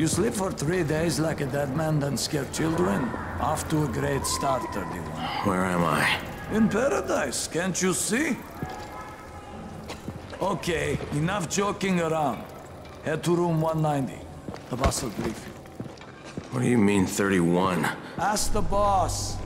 You sleep for three days like a dead man, then scare children? Off to a great start, 31. Where am I? In paradise, can't you see? Okay, enough joking around. Head to room 190. The boss will brief you. What do you mean 31? Ask the boss.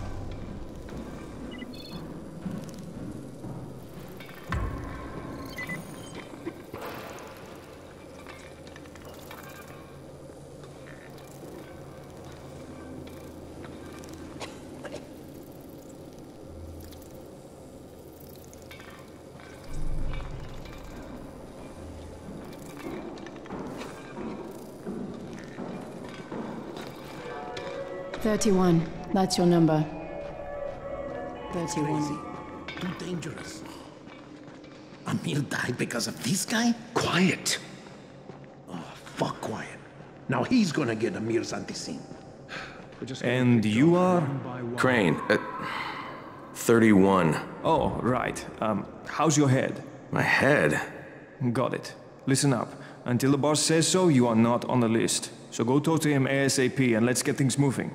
Thirty-one. That's your number. Thirty-one. Crazy. Too dangerous. Amir died because of this guy? Quiet. Oh, fuck quiet. Now he's gonna get Amir's Antizin. And you are? Crane. Uh, 31. Oh, right. Um, how's your head? My head? Got it. Listen up. Until the boss says so, you are not on the list. So go talk to him ASAP and let's get things moving.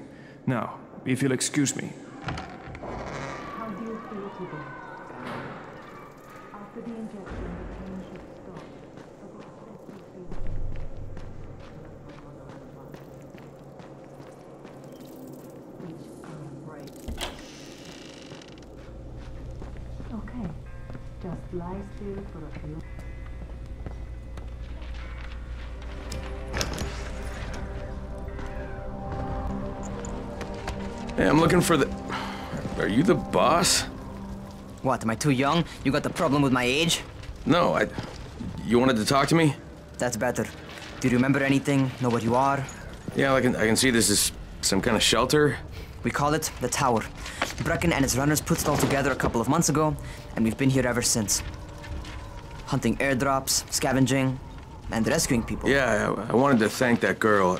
Now, if you'll excuse me. How do you feel today? After the injection, the pain should stop. But you. Each arm breaks. Okay. Just lie still for a few Hey, I'm looking for the... Are you the boss? What, am I too young? You got the problem with my age? No, I... You wanted to talk to me? That's better. Do you remember anything? Know what you are? Yeah, I can, I can see this is some kind of shelter. We call it the Tower. Brecken and his runners put it all together a couple of months ago, and we've been here ever since. Hunting airdrops, scavenging, and rescuing people. Yeah, I, I wanted to thank that girl.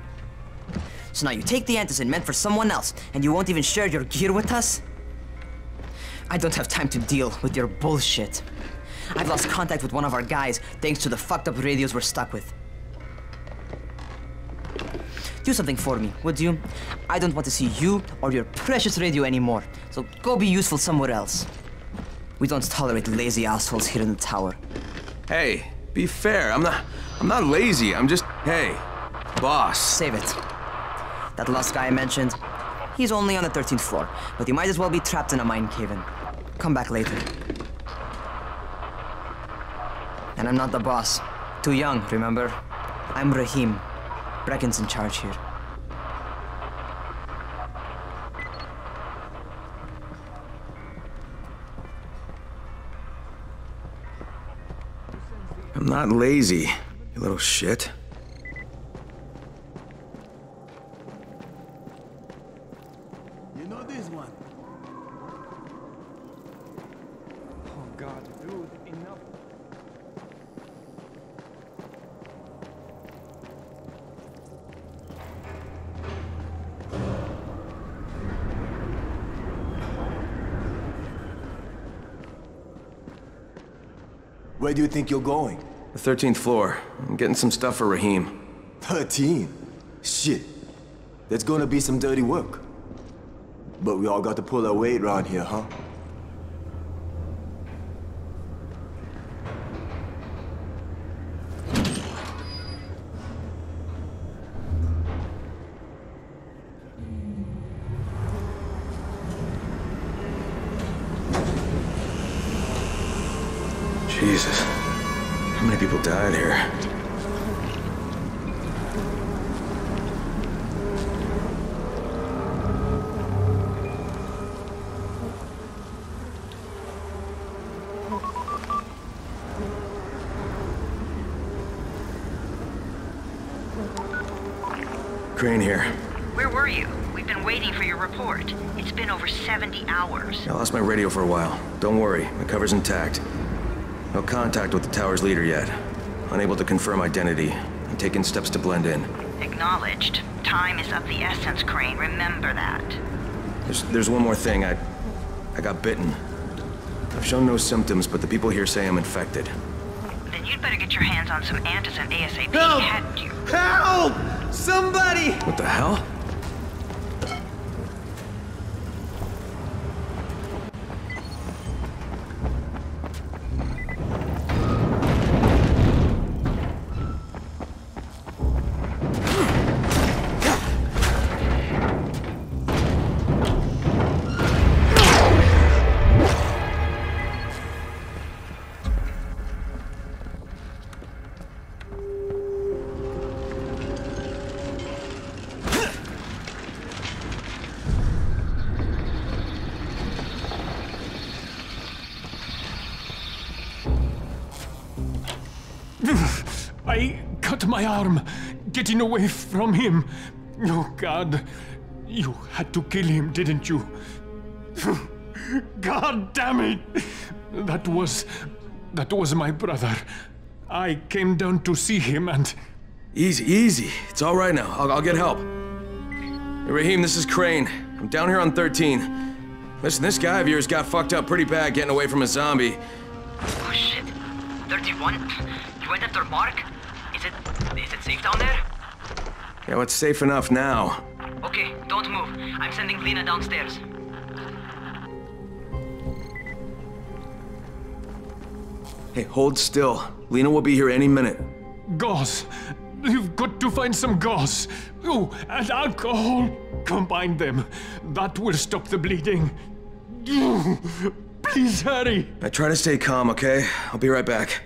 So now you take the antizin meant for someone else, and you won't even share your gear with us? I don't have time to deal with your bullshit. I've lost contact with one of our guys thanks to the fucked up radios we're stuck with. Do something for me, would you? I don't want to see you or your precious radio anymore, so go be useful somewhere else. We don't tolerate lazy assholes here in the tower. Hey, be fair. I'm not... I'm not lazy. I'm just... Hey, boss. Save it. That last guy I mentioned, he's only on the 13th floor, but he might as well be trapped in a mine cave-in. Come back later. And I'm not the boss. Too young, remember? I'm Rahim. Brecken's in charge here. I'm not lazy, you little shit. You know this one. Oh god, dude, enough. Where do you think you're going? The 13th floor. I'm getting some stuff for Rahim. 13? Shit. That's gonna be some dirty work. But we all got to pull our weight round here, huh? Jesus. How many people died here? Crane here. Where were you? We've been waiting for your report. It's been over 70 hours. I lost my radio for a while. Don't worry, my cover's intact. No contact with the tower's leader yet. Unable to confirm identity. I'm taking steps to blend in. Acknowledged. Time is of the essence, Crane. Remember that. There's, there's one more thing. I, I got bitten. I've shown no symptoms, but the people here say I'm infected. Then you'd better get your hands on some antizin ASAP. Help! Hadn't you? Help! Somebody! What the hell? My arm getting away from him. Oh, God. You had to kill him, didn't you? God damn it! That was. That was my brother. I came down to see him and. Easy, easy. It's all right now. I'll, I'll get help. Hey, Rahim, this is Crane. I'm down here on 13. Listen, this guy of yours got fucked up pretty bad getting away from a zombie. Oh, shit. 31? You went after Mark? Is it... is it safe down there? Yeah, well, it's safe enough now. Okay, don't move. I'm sending Lena downstairs. Hey, hold still. Lena will be here any minute. Gauze. You've got to find some gauze. Oh, and alcohol. Combine them. That will stop the bleeding. Please hurry. I try to stay calm, okay? I'll be right back.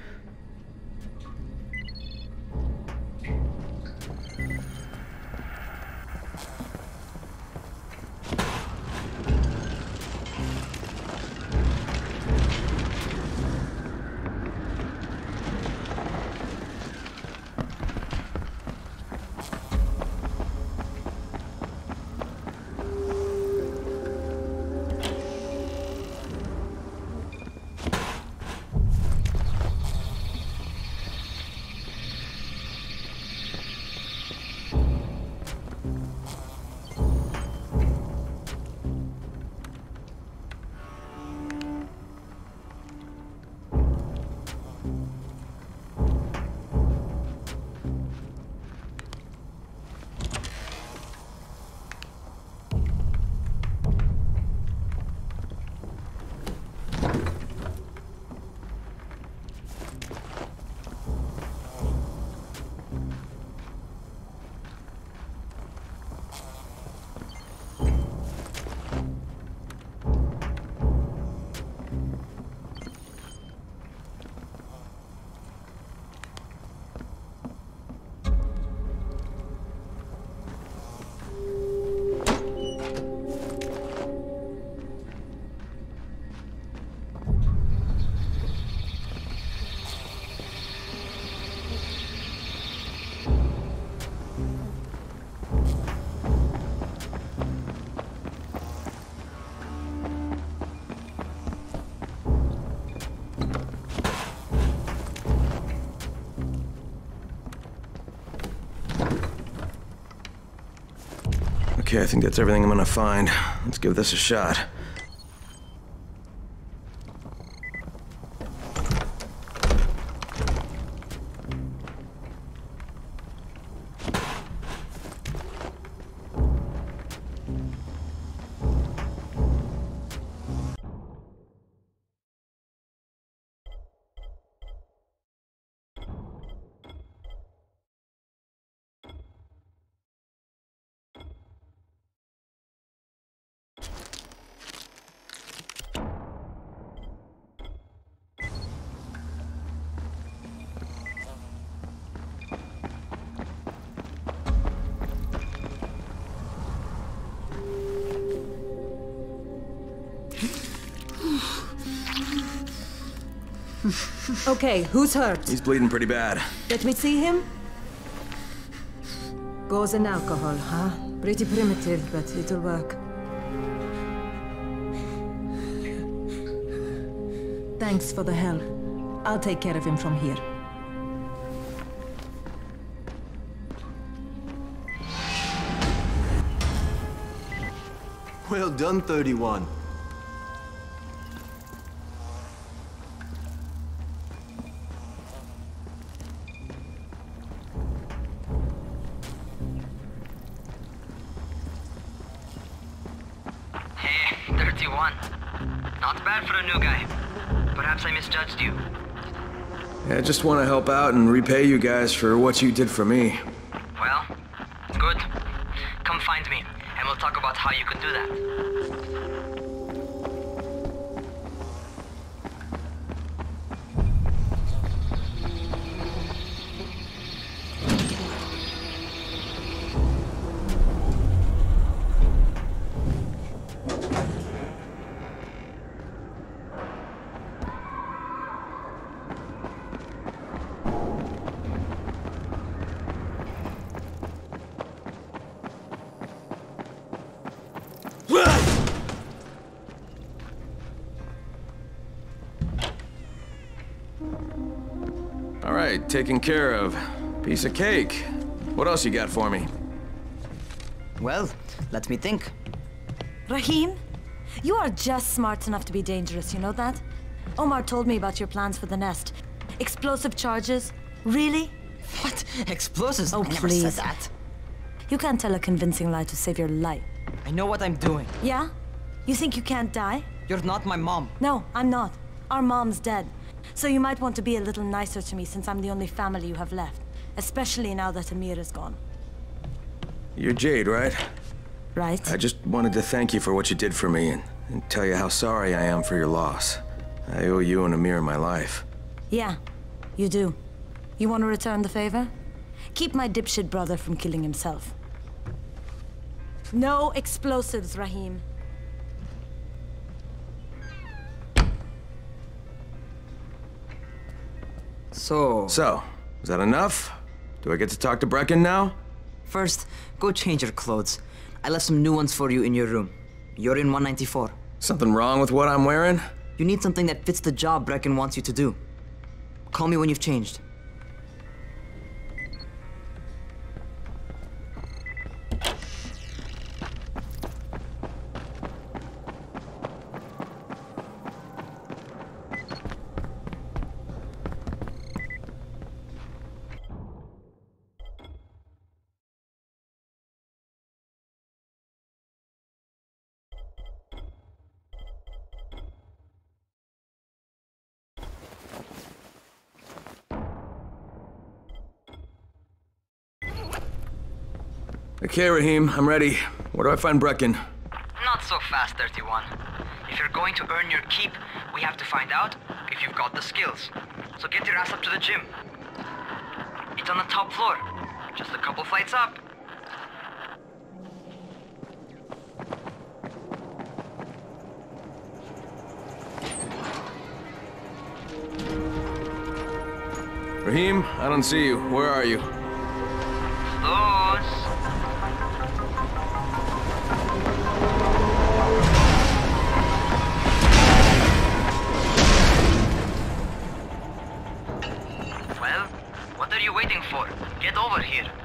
Okay, I think that's everything I'm gonna find. Let's give this a shot. Okay, who's hurt? He's bleeding pretty bad. Let me see him. Gauze and alcohol, huh? Pretty primitive, but it'll work. Thanks for the help. I'll take care of him from here. Well done, 31. New guy. Perhaps I misjudged you. Yeah, I just want to help out and repay you guys for what you did for me. Well, good. Come find me, and we'll talk about how you can do that. Taken care of. Piece of cake. What else you got for me? Well, let me think. Rahim, you are just smart enough to be dangerous, you know that? Omar told me about your plans for the nest. Explosive charges? Really? What? Explosives? Oh, I never please. said that. You can't tell a convincing lie to save your life. I know what I'm doing. Yeah? You think you can't die? You're not my mom. No, I'm not. Our mom's dead. So you might want to be a little nicer to me since I'm the only family you have left. Especially now that Amir is gone. You're Jade, right? Right? I just wanted to thank you for what you did for me and, and tell you how sorry I am for your loss. I owe you and Amir my life. Yeah, you do. You want to return the favor? Keep my dipshit brother from killing himself. No explosives, Rahim. So... So, is that enough? Do I get to talk to Brecken now? First, go change your clothes. I left some new ones for you in your room. You're in 194. Something wrong with what I'm wearing? You need something that fits the job Brecken wants you to do. Call me when you've changed. Okay, Rahim, I'm ready. Where do I find Brecken? Not so fast, 31. If you're going to earn your keep, we have to find out if you've got the skills. So get your ass up to the gym. It's on the top floor. Just a couple flights up. Rahim, I don't see you. Where are you? You waiting for? Get over here.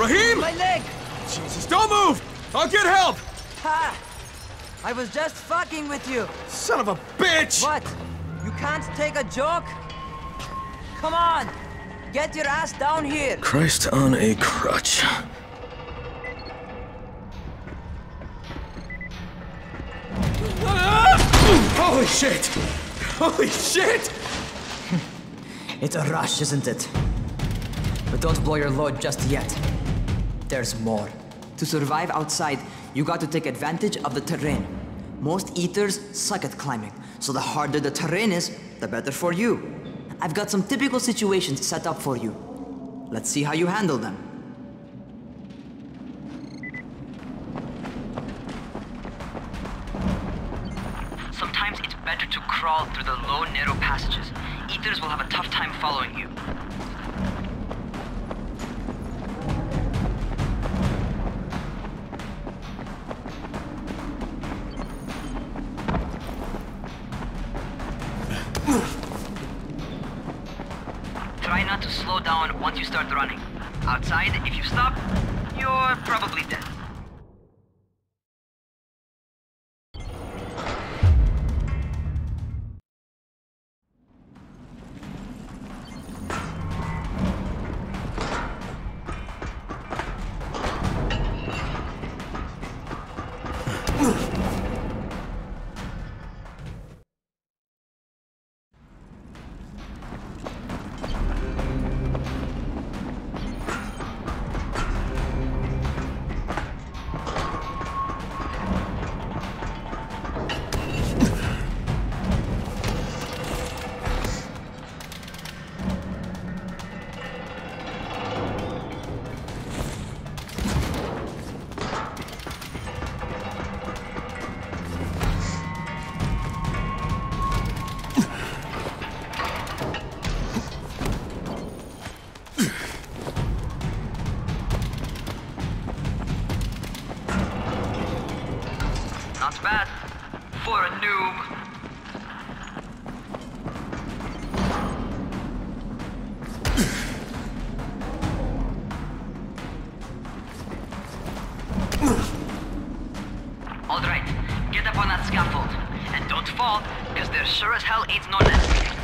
Rahim! My leg! Jesus, don't move! I'll get help! Ha! I was just fucking with you. Son of a bitch! What? You can't take a joke? Come on! Get your ass down here! Christ on a crutch. Holy shit! Holy shit! It's a rush, isn't it? But don't blow your load just yet. There's more. To survive outside, you got to take advantage of the terrain. Most eaters suck at climbing, so the harder the terrain is, the better for you. I've got some typical situations set up for you. Let's see how you handle them. Sometimes it's better to crawl through the low, narrow passages. Eaters will have a tough time following you. Slow down once you start running. Outside, if you stop, you're probably dead. Alright, get up on that scaffold. And don't fall, because there sure as hell ain't no nest.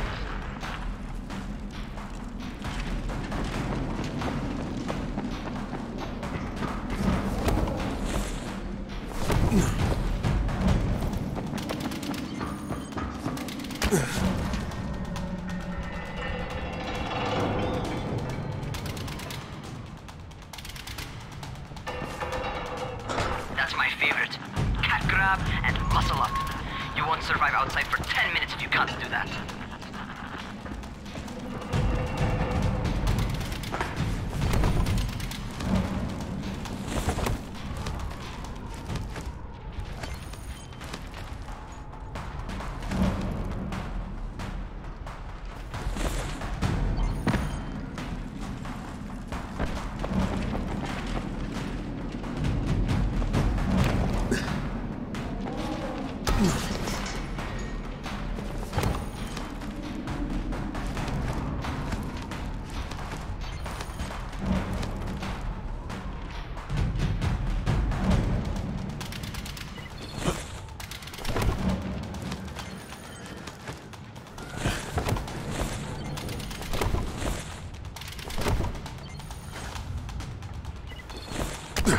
Good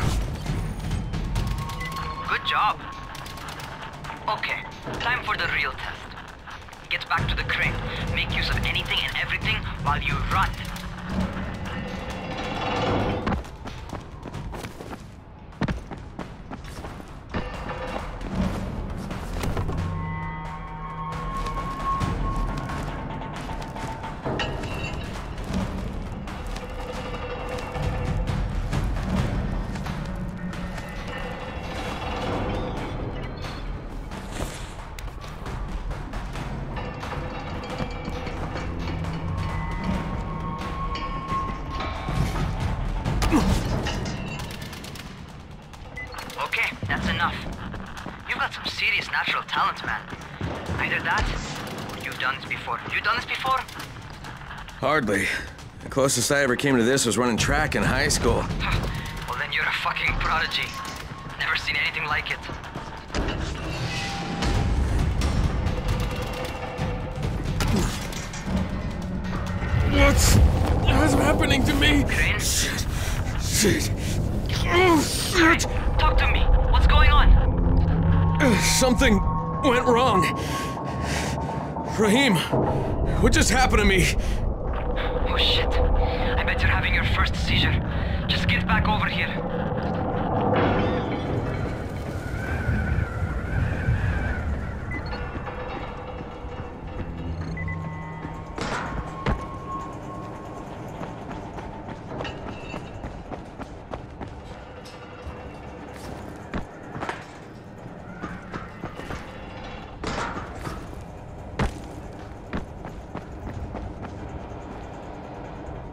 job. Okay, time for the real test. Get back to the crane. Make use of anything and everything while you run. Natural talent, man. Either that, or you you've done this before. You done this before? Hardly. The closest I ever came to this was running track in high school. well, then you're a fucking prodigy. Never seen anything like it. What's... What's happening to me? Crane? Shit. Shit. Oh, shit. Talk to me. What's going on? Something went wrong. Rahim, what just happened to me? Oh shit. I bet you're having your first seizure. Just get back over here.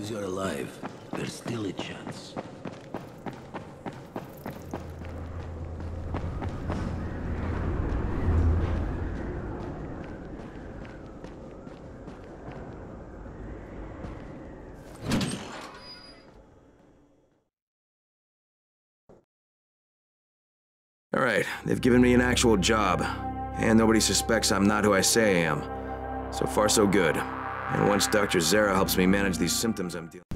As you're alive, there's still a chance. All right, they've given me an actual job, and nobody suspects I'm not who I say I am. So far, so good. And once Dr. Zere helps me manage these symptoms I'm dealing